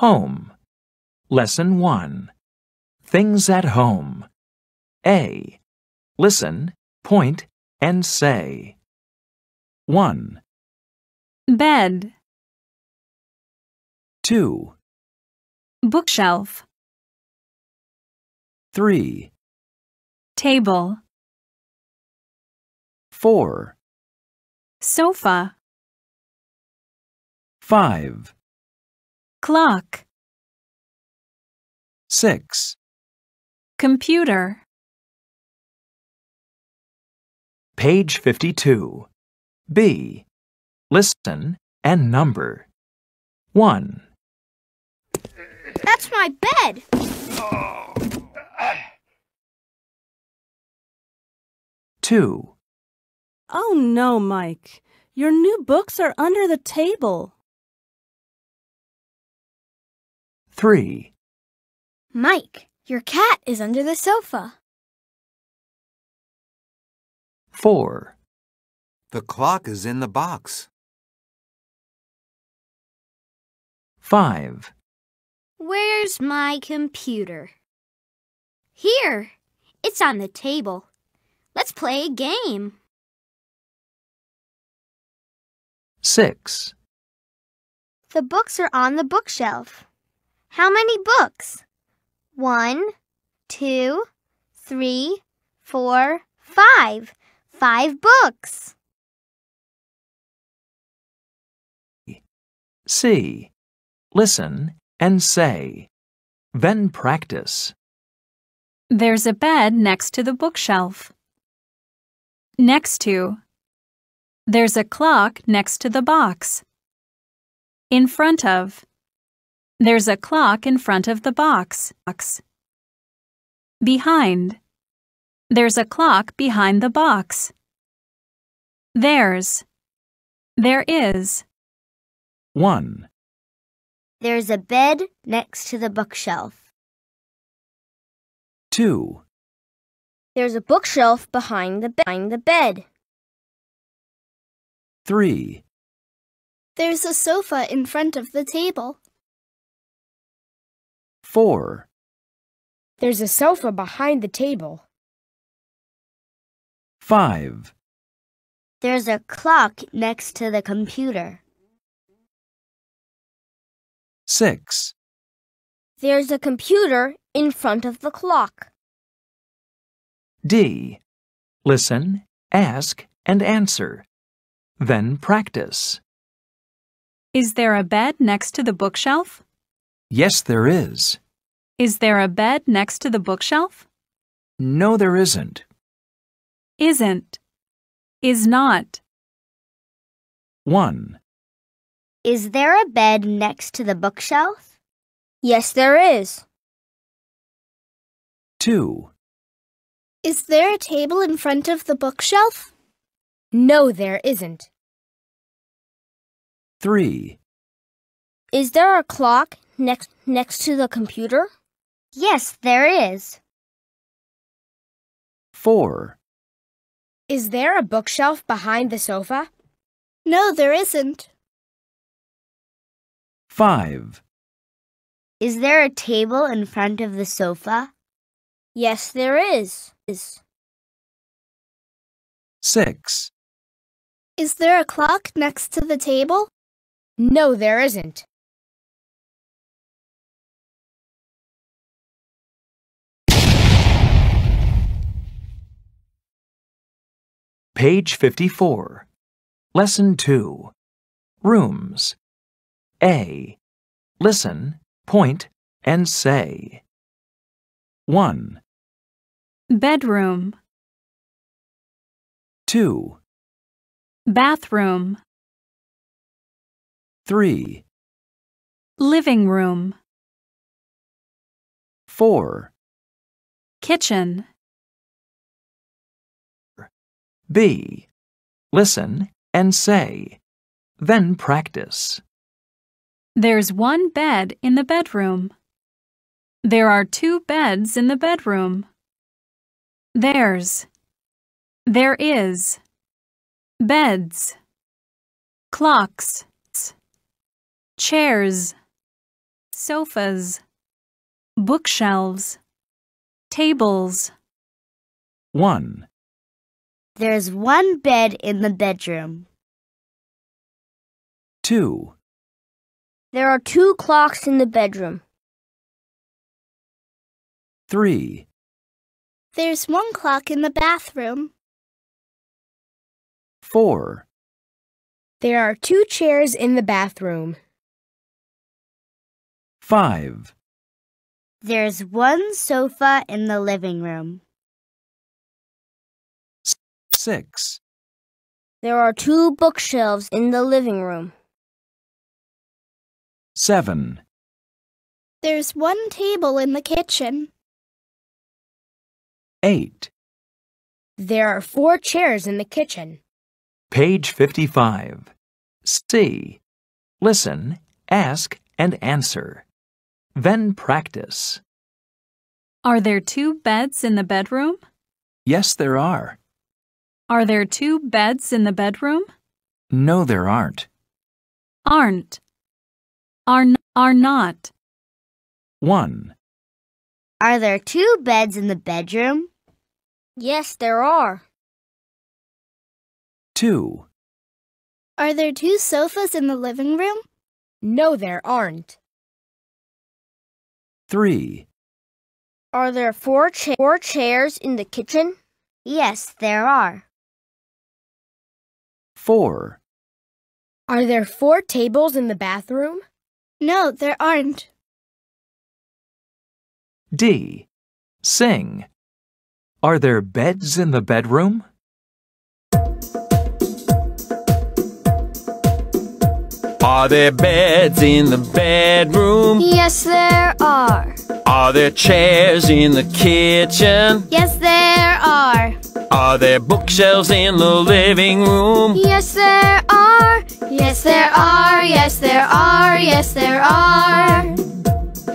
Home. Lesson 1. Things at home. A. Listen, point, and say. 1, Bed. 2, Bookshelf. 3, Table. 4, Sofa. 5, Clock. 6. Computer. Page 52. B. Listen and number. 1, That's my bed. 2, Oh no, Mike. Your new books are under the table. 3, Mike, your cat is under the sofa. 4, The clock is in the box. 5, Where's my computer? Here. It's on the table. Let's play a game. 6, The books are on the bookshelf. How many books? One, two, three, four, five. Five books. C. Listen and say. Then practice. There's a bed next to the bookshelf. Next to. There's a clock next to the box. In front of. There's a clock in front of the box. Box. Behind. There's a clock behind the box. There's. There is. 1, There's a bed next to the bookshelf. 2, There's a bookshelf behind the, behind the bed. 3, There's a sofa in front of the table. 4, There's a sofa behind the table. 5, There's a clock next to the computer. 6, There's a computer in front of the clock. D. Listen, ask, and answer. Then practice. Is there a bed next to the bookshelf? Yes, there is. Is there a bed next to the bookshelf? No, there isn't. Isn't. Is not. 1, Is there a bed next to the bookshelf? Yes, there is. 2, Is there a table in front of the bookshelf? No, there isn't. 3, Is there a clock next next to the computer? Yes, there is. 4, Is there a bookshelf behind the sofa? No, there isn't. 5, Is there a table in front of the sofa? Yes, there is. Is. 6, Is there a clock next to the table? No, there isn't. Page 54. Lesson 2. Rooms. A. Listen, point, and say. 1, Bedroom. 2, Bathroom. 3, Living room. 4, Kitchen. B. Listen and say. Then practice. There's one bed in the bedroom. There are two beds in the bedroom. There's. There is. Beds. Clocks. Chairs. sofas, bookshelves, tables. 1, There's one bed in the bedroom. 2, There are two clocks in the bedroom. 3, There's one clock in the bathroom. 4, There are two chairs in the bathroom. 5, There's one sofa in the living room. 6, There are two bookshelves in the living room. 7, There's one table in the kitchen. 8. There are four chairs in the kitchen. Page 55. C. Listen, ask, and answer. Then practice. Are there two beds in the bedroom? Yes, there are. Are there two beds in the bedroom? No, there aren't. Aren't. Are, n- are not. 1, Are there two beds in the bedroom? Yes, there are. 2, Are there two sofas in the living room? No, there aren't. 3, Are there four, cha- four chairs in the kitchen? Yes, there are. 4, Are there four tables in the bathroom? No, there aren't. D. Sing. Are there beds in the bedroom? Are there beds in the bedroom? Yes, there are. Are there chairs in the kitchen? Yes, there are. Are there bookshelves in the living room? Yes, there are. Yes, there are. Yes, there are. Yes, there are.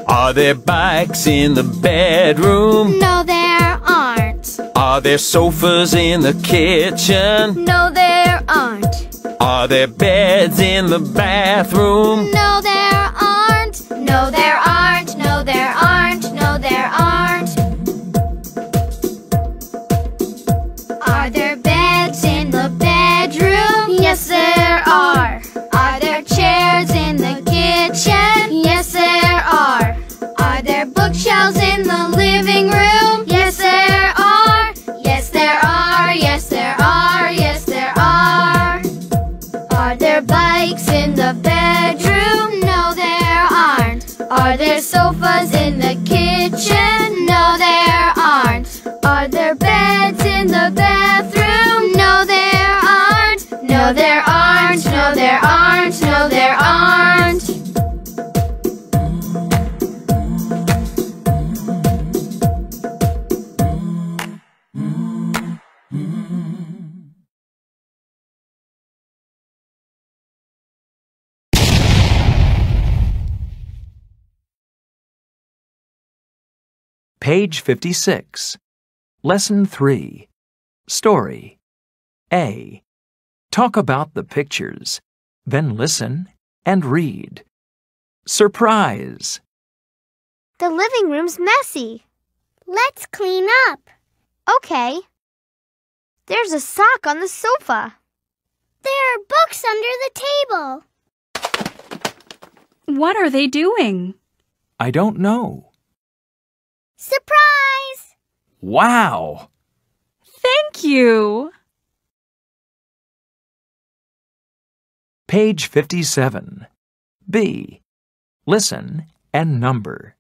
Are there bikes in the bedroom? No, there aren't. Are there sofas in the kitchen? No, there aren't. Are there beds in the bathroom? No, there aren't. No, there aren't. Page 56. Lesson 3. Story. A. Talk about the pictures. Then listen and read. Surprise. The living room's messy. Let's clean up. Okay. There's a sock on the sofa. There are books under the table. What are they doing? I don't know. Surprise! Wow. Thank you. Page 57. B. Listen and number.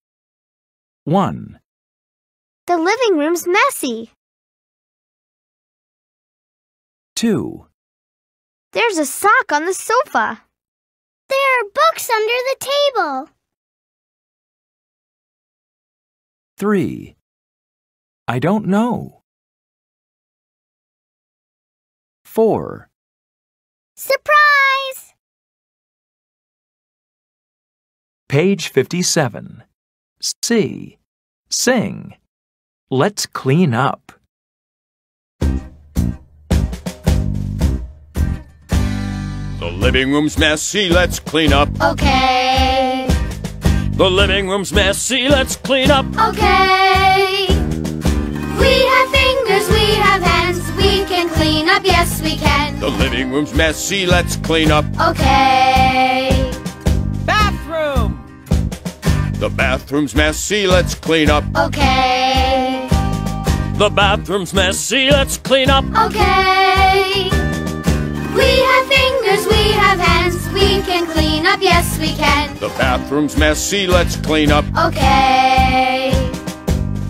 1, The living room's messy. 2, There's a sock on the sofa. There are books under the table. 3. I don't know. 4, Surprise! Page 57. C. Sing. Let's clean up. The living room's messy, let's clean up. Okay. The living room's messy, let's clean up. Okay. We have fingers, we have hands, we can clean up, yes we can. The living room's messy, let's clean up. Okay. Bathroom! The bathroom's messy, let's clean up. Okay. The bathroom's messy, let's clean up. Okay. The bathroom's messy, let's clean up. Okay.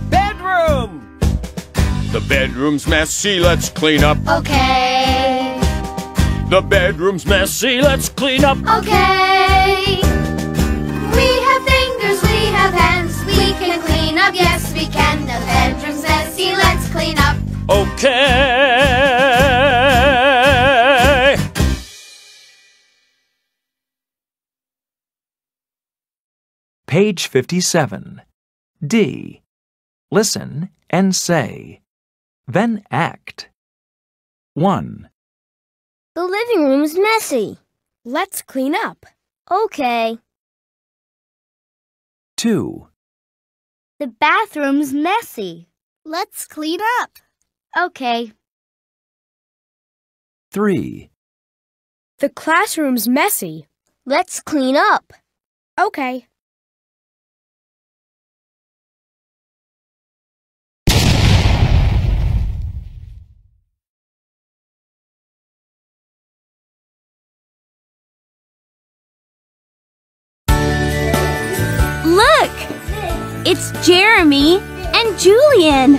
Bedroom! The bedroom's messy, let's clean up. Okay. The bedroom's messy, let's clean up. Okay. We have fingers, we have hands, we can clean up, yes we can. The bedroom's messy, let's clean up. Okay. Page 57. D. Listen and say. Then act. 1, The living room's messy. Let's clean up. Okay. 2, The bathroom's messy. Let's clean up. Okay. 3, The classroom's messy. Let's clean up. Okay. Jeremy and Julian.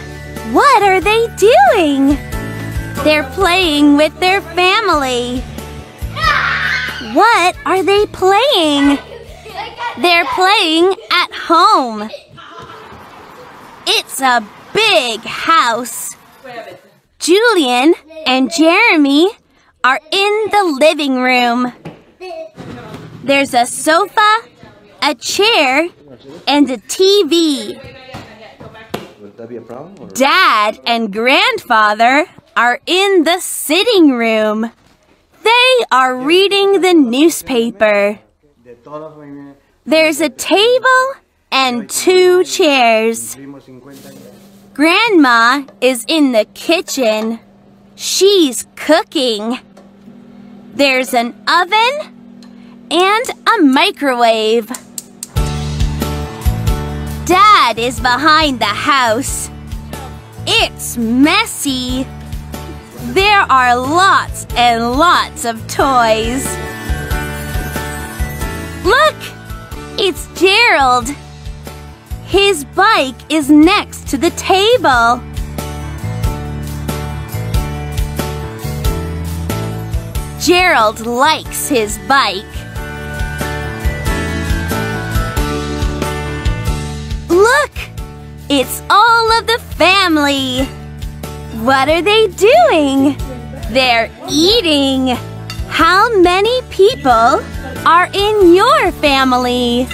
What are they doing? They're playing with their family. What are they playing? They're playing at home. It's a big house. Julian and Jeremy are in the living room. There's a sofa, a chair, and a TV. Dad and grandfather are in the sitting room. They are reading the newspaper. There's a table and two chairs. Grandma is in the kitchen. She's cooking. There's an oven and a microwave. Dad is behind the house. It's messy. There are lots and lots of toys. Look! It's Gerald. His bike is next to the table. Gerald likes his bike. Look! It's all of the family. What are they doing? They're eating. How many people are in your family?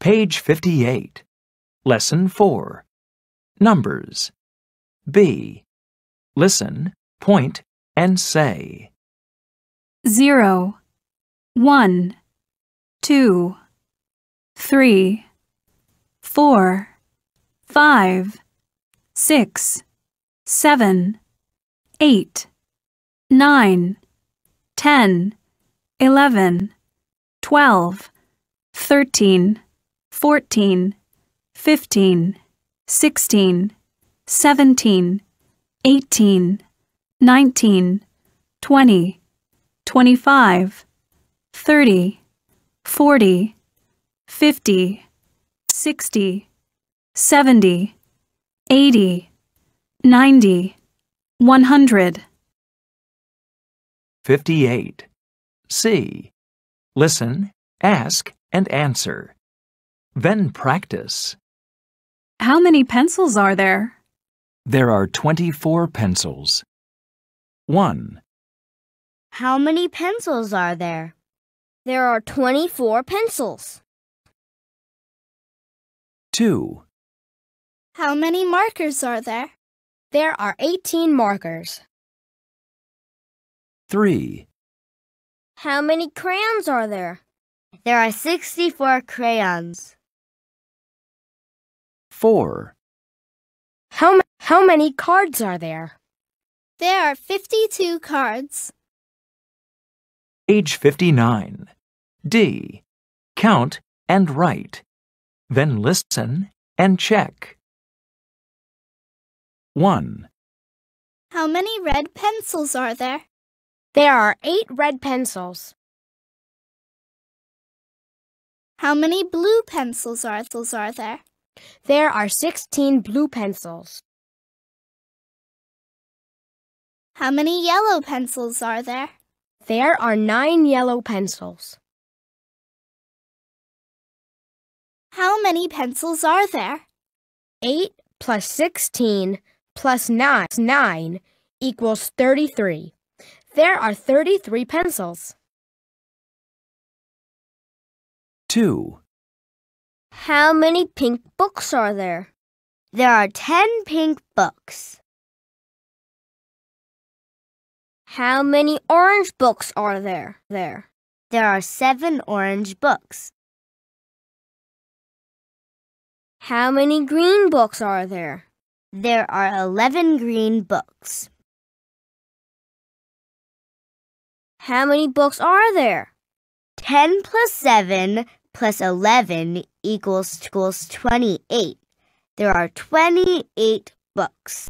Page 58. Lesson 4. Numbers. B. Listen, point, and say. zero, one, two, three, four, five, six, seven, eight, nine, ten, eleven, twelve, thirteen, fourteen, fifteen, sixteen, seventeen, eighteen, nineteen, twenty, twenty-five, thirty, forty, fifty, sixty, seventy, eighty, ninety, one hundred. 58. C. Listen, ask, and answer. Then practice. How many pencils are there? There are 24 pencils. 1, How many pencils are there? There are 24 pencils. 2, How many markers are there? There are 18 markers. 3, How many crayons are there? There are 64 crayons. 4. How, ma- how many cards are there? There are 52 cards. Page 59. D. Count and write. Then listen and check. 1, How many red pencils are there? There are eight red pencils. How many blue pencils are, there? There are 16 blue pencils. How many yellow pencils are there? There are nine yellow pencils. How many pencils are there? 8 plus 16 plus 9, 9 equals 33. There are 33 pencils. 2, How many pink books are there? There are 10 pink books. How many orange books are there? There. There are 7 orange books. How many green books are there? There are 11 green books. How many books are there? 10 plus 7 plus 11 equals, equals 28. There are 28 books.